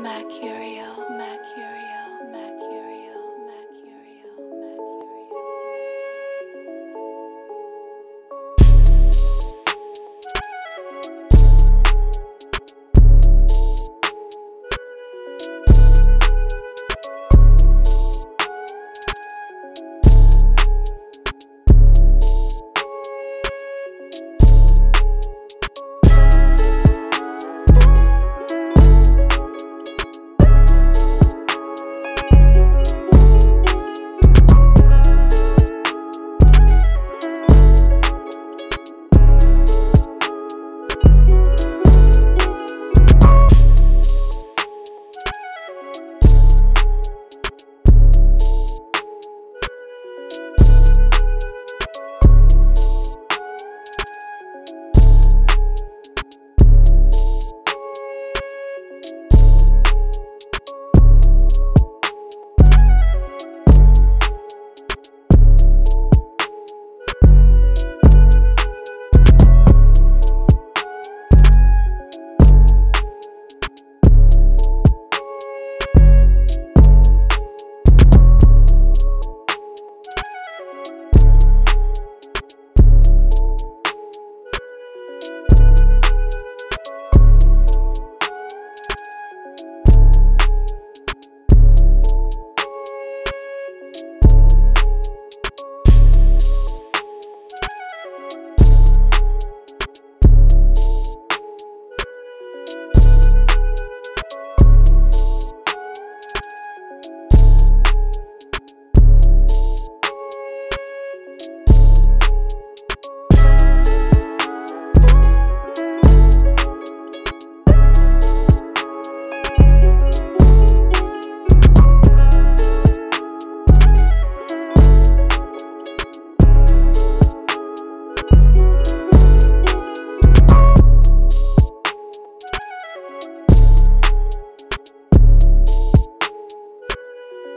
Mercurial, Mercurial.